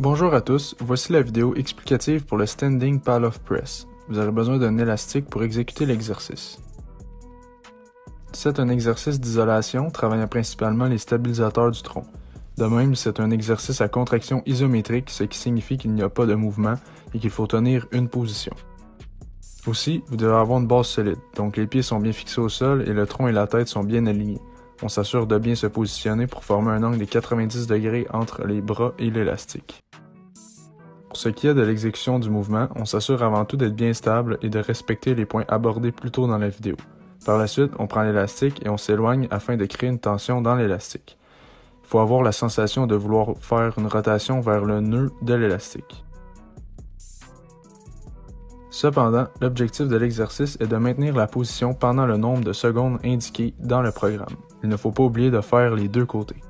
Bonjour à tous, voici la vidéo explicative pour le Standing Pal of Press. Vous aurez besoin d'un élastique pour exécuter l'exercice. C'est un exercice d'isolation travaillant principalement les stabilisateurs du tronc. De même, c'est un exercice à contraction isométrique, ce qui signifie qu'il n'y a pas de mouvement et qu'il faut tenir une position. Aussi, vous devez avoir une base solide, donc les pieds sont bien fixés au sol et le tronc et la tête sont bien alignés. On s'assure de bien se positionner pour former un angle de 90 degrés entre les bras et l'élastique. Pour ce qui est de l'exécution du mouvement, on s'assure avant tout d'être bien stable et de respecter les points abordés plus tôt dans la vidéo. Par la suite, on prend l'élastique et on s'éloigne afin de créer une tension dans l'élastique. Il faut avoir la sensation de vouloir faire une rotation vers le nœud de l'élastique. Cependant, l'objectif de l'exercice est de maintenir la position pendant le nombre de secondes indiquées dans le programme. Il ne faut pas oublier de faire les deux côtés.